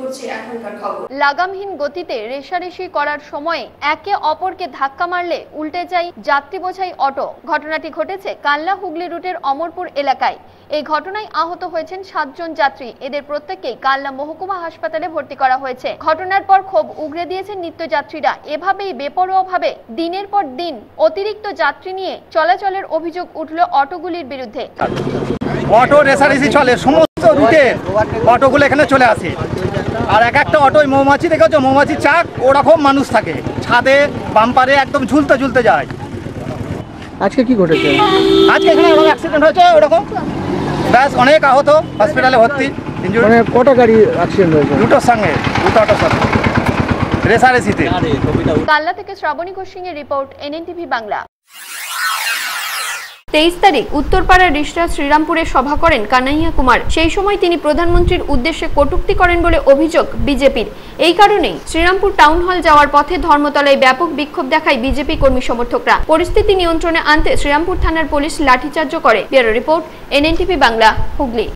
করছে এখনকার খবর। লাগামহীন গতিতে রেশারেশি করার সময়ে একে অপরকে ধাক্কা মারলে উল্টে যায় যাত্রী বোঝাই অটো। ঘটনাটি ঘটেছে কাল্লা হুগলি রুটের অমরপুর এলাকায়। এই ঘটনায় আহত হয়েছেন সাতজন যাত্রী। এদের প্রত্যেককেই কাল্লা মহকুমা হাসপাতালে ভর্তি করা হয়েছে। ঘটনার পর ক্ষোভ উগরে দিয়েছেন নিত্যযাত্রীরা। এভাবেই বেপরোয়াভাবে দিনের পর দিন অতিরিক্ত যাত্রী নিয়ে চলাচলের অভিযোগ উঠল অটোগুলির বিরুদ্ধে। অটো রেসারেসি চলে সমস্ত রুটে অটোগুলো এখানে চলে আসে। আর এক একটা অটোয় মৌমাছি দেখেছ? মৌমাছির চাক ওরকম মানুষ থাকে। ছাদে বাম্পারে একদম ঝুলতে ঝুলতে যায়। আজকে কি ঘটেছে? আজকে এখানে এরকম অ্যাক্সিডেন্ট হয়েছে ওরকম। ব্যাস অনেক আহত হসপিটালে ভর্তি। মানে কটা গাড়ি অ্যাক্সিডেন্ট হয়েছে? দুটোর সঙ্গে দুটো অটোর সাথে রেসারেসিতে। কাল্লা থেকে শ্রাবণী ঘোষ সিং এর রিপোর্ট এনএনটিভি বাংলা। তেইশ তারিখ উত্তরপাড়ার রিষ্টার শ্রীরামপুরে সভা করেন কানাইয়া কুমার। সেই সময় তিনি প্রধানমন্ত্রীর উদ্দেশ্যে কটুক্তি করেন বলে অভিযোগ বিজেপির। এই কারণেই শ্রীরামপুর টাউন হল যাওয়ার পথে ধর্মতলায় ব্যাপক বিক্ষোভ দেখায় বিজেপি কর্মী সমর্থকরা। পরিস্থিতি নিয়ন্ত্রণে আনতে শ্রীরামপুর থানার পুলিশ লাঠিচার্জ করে। Bureau report, NNTV Bangla, Hooghly.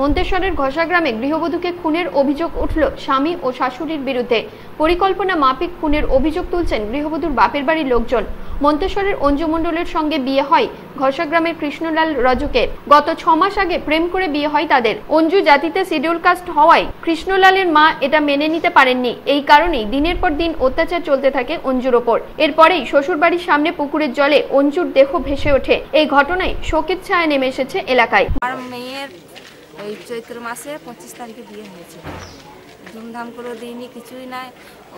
মন্তেশ্বরের ঘষা গ্রামে গৃহবধূকে খুনের অভিযোগ উঠল স্বামী ও শাশুড়ির বিরুদ্ধে। পরিকল্পনা মাফিক খুনের অভিযোগ তুলছেন গৃহবধূর বাপের বাড়ির লোকজন। মন্তেশ্বরের অঞ্জু মণ্ডলের সঙ্গে বিয়ে হয় ঘষা গ্রামের কৃষ্ণলাল রজকের গত ছ মাস আগে প্রেম করে বিয়ে হয় তাদের। অঞ্জু জাতিতে শিডিউল কাস্ট হওয়ায় কৃষ্ণলালের মা এটা মেনে নিতে পারেননি। এই কারণেই দিনের পর দিন অত্যাচার চলতে থাকে অঞ্জুর ওপর। এরপরেই শ্বশুরবাড়ির সামনে পুকুরের জলে অঞ্জুর দেহ ভেসে ওঠে। এই ঘটনায় শোকের ছায়া নেমে এসেছে এলাকায়। আমার মেয়ের ওই চৈত্র মাসে পঁচিশ তারিখে বিয়ে হয়েছে। ধুমধাম করে দিইনি, কিছুই নাই।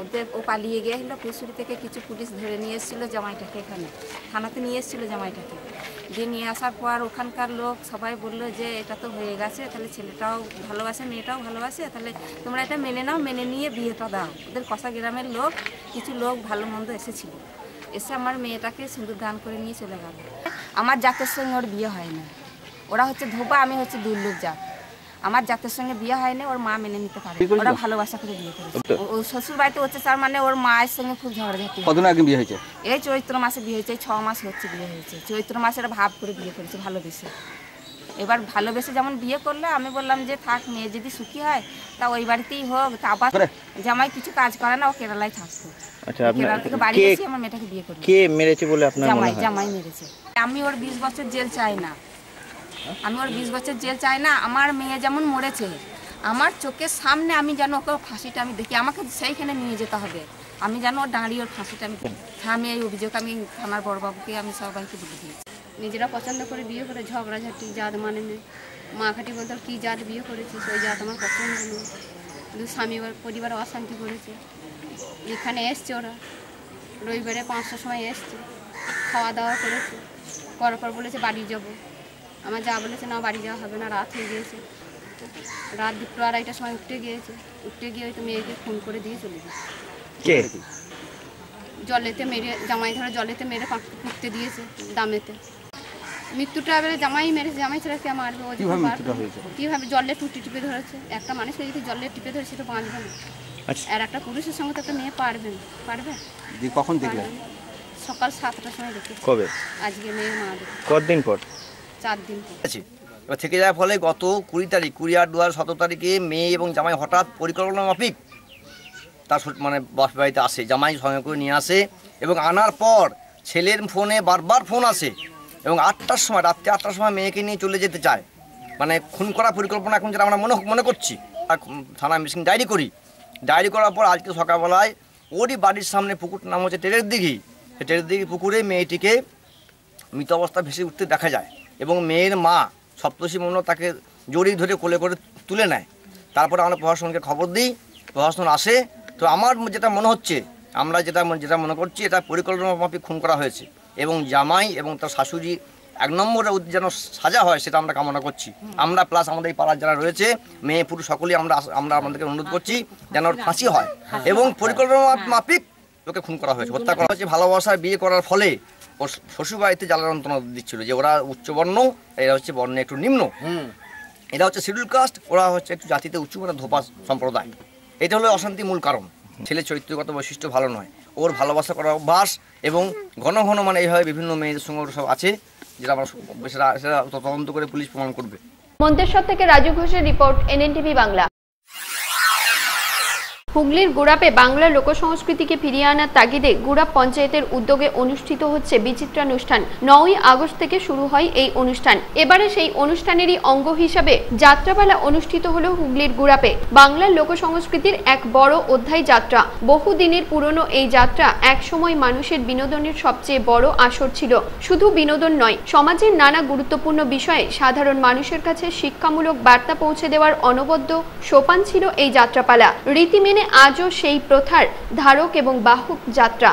ওদের ও পালিয়ে গিয়েছিল পুষুরি থেকে কিছু পুলিশ ধরে নিয়ে এসেছিল জামাইটাকে এখানে। থানাতে নিয়ে এসেছিল জামাইটাকে। দিয়ে নিয়ে আসার পর ওখানকার লোক সবাই বলল যে, এটা তো হয়ে গেছে, তাহলে ছেলেটাও ভালোবাসে, মেয়েটাও ভালোবাসে, তাহলে তোমরা এটা মেনে নাও, মেনে নিয়ে বিয়েটা দাও। ওদের কষা গ্রামের লোক, কিছু লোক ভালো মন্দ এসেছিল। এসে আমার মেয়েটাকে সিঁদুর দান করে নিয়ে চলে গেল। আমার জাতের সঙ্গে ওর বিয়ে হয় না ওরা হচ্ছে ধোপা, আমি হচ্ছে দুর্লভ জাত। আমার জাতের সঙ্গে বিয়ে হয়নি ওর মা মেনে নিতে পারে। ওরা ভালোবাসা করে বিয়ে করেছে। ও- ও শ্বশুর বাড়িতে হচ্ছে তার মানে ওর মায়ের সঙ্গে খুব ঝগড়াঝাটি কতদিন আগে বিয়ে হয়েছে? এই চৈত্র মাসে বিয়ে হয়েছে ছ মাস হচ্ছে বিয়ে হয়েছে। চৈত্র মাসে ওরা ভাব করে বিয়ে করেছে ভালোবেসে। এবার ভালোবেসে যেমন বিয়ে করলে আমি বললাম যে থাক মেয়ে যদি সুখী হয় তা ওই বাড়িতেই হোক। তা আবার জামাই কিছু কাজ করে না ও কেরালায় থাকতো। আচ্ছা কেরালা থেকে বাড়ি এসে আমার মেয়েটাকে বিয়ে করি কে মেরেছে বলে আপনার জামাই জামাই মেরেছে। আমি ওর বিশ বছর জেল চাই না। আমি ওর বিশ বছর জেল চাই না, আমার মেয়ে যেমন মরেছে, আমার চোখের সামনে আমি যেন ওকে ফাঁসিটা আমি দেখি, আমাকে সেইখানে নিয়ে যেতে হবে। আমি যেন ওর দাঁড়িয়ে ওর ফাঁসিটা আমি হ্যাঁ আমি এই অভিযোগ আমি থানার বড়বাবুকে, আমি সবাইকে বলে দিয়েছি। নিজেরা পছন্দ করে বিয়ে করে, ঝগড়াঝাটি, জাত মানে মা খাটি বলতো কী জাত বিয়ে করেছিস? ওই জাত আমার পছন্দ নেই। কিন্তু স্বামী পরিবার অশান্তি করেছে। এখানে এসছে ওরা। রবিবারে পাঁচটার সময় এসছে। খাওয়া দাওয়া করেছে। করার পর বলেছে বাড়ি যাব। আমার যা বলেছে না বাড়ি যাওয়া হবে না রাত হয়ে গিয়েছে। রাত দুটো আড়াইটার সময় উঠতে গিয়েছে। উঠতে গিয়ে হয়তো মেয়েকে ফোন করে দিয়ে চলে গেছে। কে? জলেতে মেরে জামাই ধরে জলেতে মেরে পুঁততে দিয়েছে দামেতে। মৃত্যুটা এবারে জামাই মেরেছে জামাই ছেড়ে কে মারবে? ও। কীভাবে জলে টুটি টিপে ধরেছে? একটা মানুষকে যদি জলে টিপে ধরে সেটা বাঁচবে না। আচ্ছা। আর একটা পুরুষের সঙ্গে তো একটা মেয়ে পারবে পারবে? কখন সকাল সাতটার সময় দেখেছি। কবে? আজকে মেয়ের মা কতদিন পর? আছে এবার থেকে যাওয়ার ফলে গত কুড়ি তারিখ, কুড়ি আট দু হাজার সতেরো তারিখে মেয়ে এবং জামাই হঠাৎ পরিকল্পনা মাফিক তার মানে বাস বাড়িতে আসে, জামাই সঙ্গে করে নিয়ে আসে এবং আনার পর ছেলের ফোনে বারবার ফোন আসে এবং আটটার সময়, রাত্রে আটটার সময় মেয়েকে নিয়ে চলে যেতে চায়। মানে খুন করার পরিকল্পনা এখন যেটা আমরা মনে মনে করছি। থানায় মিসিং ডায়েরি করি। ডায়েরি করার পর আজকে সকালবেলায় ওরই বাড়ির সামনে পুকুর নাম হচ্ছে টেরের দিঘি। টেরের দিঘি পুকুরে মেয়েটিকে মৃত অবস্থা ভেসে উঠতে দেখা যায়। এবং মেয়ের মা সপ্তষী মন্য তাকে জড়িয়ে ধরে কোলে করে তুলে নেয়। তারপরে আমরা প্রশাসনকে খবর দিই প্রশাসন আসে। তো আমার যেটা মনে হচ্ছে আমরা যেটা যেটা মনে করছি এটা পরিকল্পনা মাফিক খুন করা হয়েছে। এবং জামাই এবং তার শাশুড়ি এক নম্বরে যেন সাজা হয় সেটা আমরা কামনা করছি। আমরা প্লাস আমাদের এই পাড়ার যারা রয়েছে মেয়ে পুরুষ সকলেই আমরা আমরা আমাদেরকে অনুরোধ করছি যেন ওর ফাঁসি হয়। এবং পরিকল্পনা মাফিক লোকে খুন করা হয়েছে হত্যা করা হয়েছে ভালোবাসার বিয়ে করার ফলে। ওর শ্বশুরবাড়িতে জ্বালার যন্ত্রণা দিচ্ছিল যে ওরা উচ্চবর্ণ এরা হচ্ছে বর্ণ একটু নিম্ন। এরা হচ্ছে শিডিউল কাস্ট ওরা হচ্ছে একটু জাতিতে উঁচু মানে ধোপা সম্প্রদায়। এটা হলো অশান্তি মূল কারণ। ছেলে চরিত্রগত বৈশিষ্ট্য ভালো নয়। ওর ভালোবাসা করা অভ্যাস এবং ঘন ঘন মানে এইভাবে বিভিন্ন মেয়েদের সঙ্গে সব আছে যেটা আমরা সেটা সেটা তদন্ত করে পুলিশ প্রমাণ করবে। মন্তেশ্বর থেকে রাজু ঘোষের রিপোর্ট এনএনটিভি বাংলা। হুগলির গুড়াপে বাংলা লোকসংস্কৃতিকে ফিরিয়ে আনার তাগিদে গুড়াপ পঞ্চায়েতের উদ্যোগে অনুষ্ঠিত হচ্ছে বিচিত্রানুষ্ঠান। নয়ই আগস্ট থেকে শুরু হয় এই অনুষ্ঠান। এবারে সেই অনুষ্ঠানেরই অঙ্গ হিসাবে যাত্রাপালা অনুষ্ঠিত হল হুগলির গুড়াপে। বাংলার লোকসংস্কৃতির এক বড় অধ্যায় যাত্রা। বহু দিনের পুরনো এই যাত্রা একসময় মানুষের বিনোদনের সবচেয়ে বড় আসর ছিল। শুধু বিনোদন নয়, সমাজের নানা গুরুত্বপূর্ণ বিষয়ে সাধারণ মানুষের কাছে শিক্ষামূলক বার্তা পৌঁছে দেওয়ার অনবদ্য সোপান ছিল এই যাত্রাপালা। রীতি মেনে আজও সেই প্রথার ধারক এবং বাহক যাত্রা।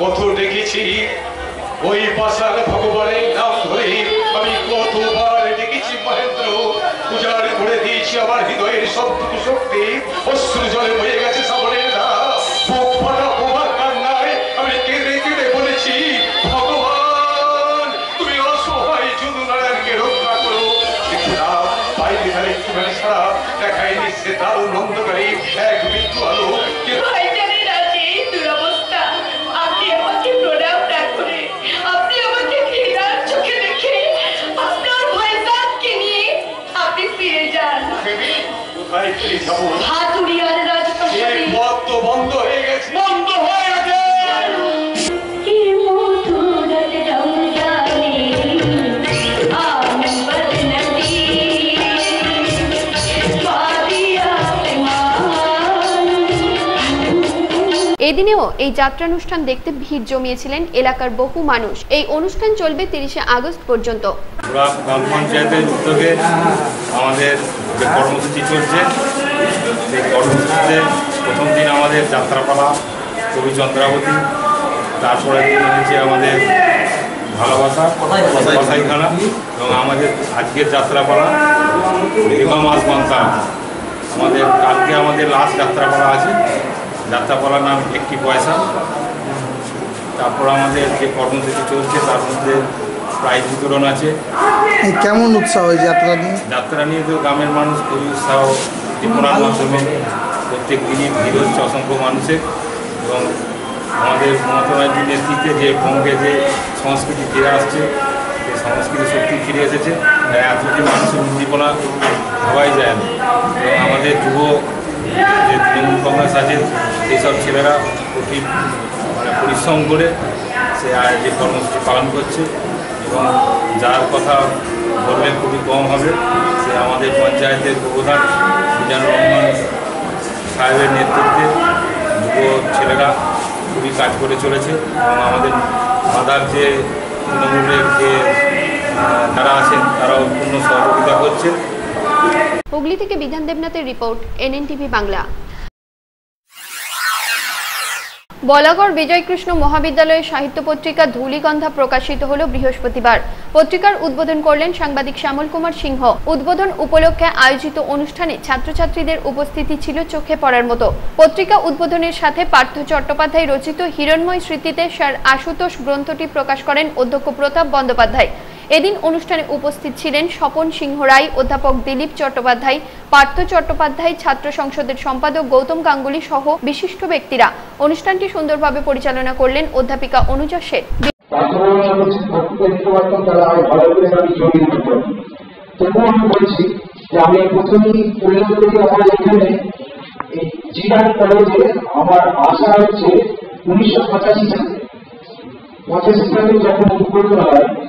কত দেখেছি ওই পাশার ভগবানের নাম ধরে আমি কতবার দেখেছি মহেন্দ্র। উজাড় করে দিয়েছি আমার হৃদয়ের সবটুকু শক্তি। অশ্রু জলে বয়ে গেছে কান্নায় আমি কেঁদে বলেছি, ভগবান, তুমি অসহায় করো। কিন্তু এক মৃত্যু আলো। এদিনেও এই যাত্রানুষ্ঠান দেখতে ভিড় জমিয়েছিলেন এলাকার বহু মানুষ। এই অনুষ্ঠান চলবে তিরিশে আগস্ট পর্যন্ত। আমাদের যে কর্মসূচি চলছে। সেই কর্মসূচিতে প্রথম দিন আমাদের যাত্রাপালা, কবি চন্দ্রাবতী তারপরে দিন হচ্ছে আমাদের ভালোবাসা কসাইখানা এবং আমাদের আজকের যাত্রাপালা, ভীমা মাস মান্তা। আমাদের কালকে আমাদের লাস্ট যাত্রাপালা আছে। যাত্রাপালার নাম একটি পয়সা। তারপর আমাদের যে কর্মসূচি চলছে, তার মধ্যে প্রাইজ বিতরণ আছে। কেমন উৎসাহ ওই যাত্রা নিয়ে? যাত্রা নিয়ে তো গ্রামের মানুষ খুবই উৎসাহ, ত্রিপুরার মাধ্যমে প্রত্যেক দিনই ভিড় হচ্ছে অসংখ্য মানুষের এবং আমাদের মমতা নেতৃত্বে যে বঙ্গে যে সংস্কৃতি ফিরে আসছে সেই সংস্কৃতি সত্যি ফিরে এসেছে, তাই এতদিন মানুষের উদ্দীপনা ভাবাই যায় না। এবং আমাদের যুব, যে তৃণমূল কংগ্রেস আছে সেই সব ছেলেরা অতি মানে পরিশ্রম করে সে আর যে কর্মসূচি পালন করছে। এবং যার কথা বললে খুবই কম হবে। সে আমাদের পঞ্চায়েতের প্রধান মিজানুর রহমান সাহেবের নেতৃত্বে যুব ছেলেরা খুবই কাজ করে চলেছে এবং আমাদের মাদার যে তৃণমূলের যে যারা আছেন, তারাও পূর্ণ সহযোগিতা করছে হুগলি থেকে বিধান দেবনাথের রিপোর্ট, এনএনটিভি বাংলা। বলাগড় বিজয়কৃষ্ণ মহাবিদ্যালয়ের সাহিত্য পত্রিকা ধূলিগন্ধা প্রকাশিত হল বৃহস্পতিবার। পত্রিকার উদ্বোধন করলেন সাংবাদিক শ্যামল কুমার সিংহ। উদ্বোধন উপলক্ষে আয়োজিত অনুষ্ঠানে ছাত্রছাত্রীদের উপস্থিতি ছিল চোখে পড়ার মতো। পত্রিকা উদ্বোধনের সাথে পার্থ চট্টোপাধ্যায় রচিত হিরণময় স্মৃতিতে স্যার আশুতোষ গ্রন্থটি প্রকাশ করেন অধ্যক্ষ প্রতাপ বন্দ্যোপাধ্যায়। এদিন অনুষ্ঠানে উপস্থিত ছিলেন স্বপন সিংহ রায়, অধ্যাপক দিলীপ চট্টোপাধ্যায়, পার্থ চট্টোপাধ্যায়, ছাত্র সংসদের সম্পাদক গৌতম গাঙ্গুলি সহ বিশিষ্ট ব্যক্তিরা। অনুষ্ঠানটি সুন্দরভাবে পরিচালনা করলেন অধ্যাপিকা অনুজা হচ্ছে উনিশশো পঁচাশি সালে পঁচিশ তারিখ যখন উদ্বোধন হয়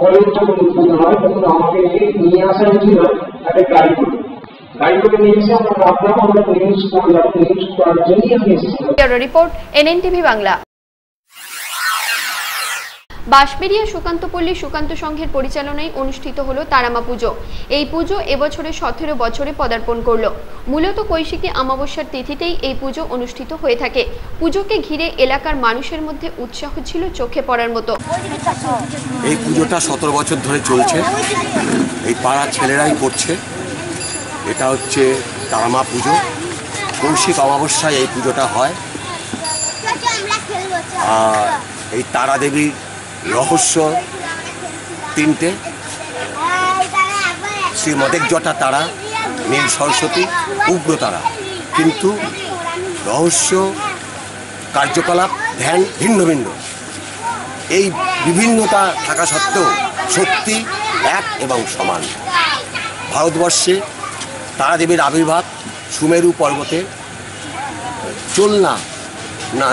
কলেজ যখন উদ্বোধন হয় তখন আমাকে নিয়ে আসা গাড়ি করে এসে আমরা বাঁশবেড়িয়া সুকান্তপল্লী সুকান্ত সংঘের পরিচালনায় অনুষ্ঠিত হলো তারামা পুজো। এই পুজো এবছরে সতেরো বছরে পদার্পণ করল। মূলত কৈশিকী অমাবস্যার তিথিতেই এই পুজো অনুষ্ঠিত হয়ে থাকে। পুজোকে ঘিরে এলাকার মানুষের মধ্যে উৎসাহ ছিল চোখে পড়ার মতো। এই পুজোটা সতেরো বছর ধরে চলছে। এই পাড়ার ছেলেরাই করছে। এটা হচ্ছে তারামা পুজো। কৌশিক অমাবস্যায় এই পুজোটা হয়। এই তারা দেবীর রহস্য তিনটে। শ্রী মদেক জটা তারা, নীল সরস্বতী, উগ্র তারা। কিন্তু রহস্য, কার্যকলাপ, ধ্যান ভিন্ন ভিন্ন। এই বিভিন্নতা থাকা সত্ত্বেও শক্তি এক এবং সমান। ভারতবর্ষে তারাদেবীর আবির্ভাব সুমেরু পর্বতে চোলনা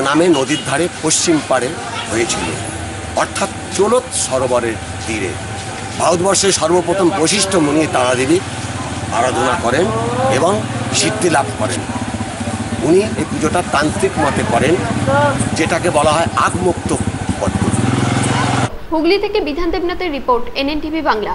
নামে নদীর ধারে পশ্চিম পাড়ে হয়েছিল। অর্থাৎ চোলত সরোবরের তীরে। ভারতবর্ষের সর্বপ্রথম বৈশিষ্ট্য মুনি তারাদেবী আরাধনা করেন এবং সিদ্ধি লাভ করেন। উনি এই পুজোটা তান্ত্রিক মতে করেন, যেটাকে বলা হয় আগমুক্ত পদ্ধতি হুগলি থেকে বিধান দেবনাথের রিপোর্ট, এনএনটিভি বাংলা।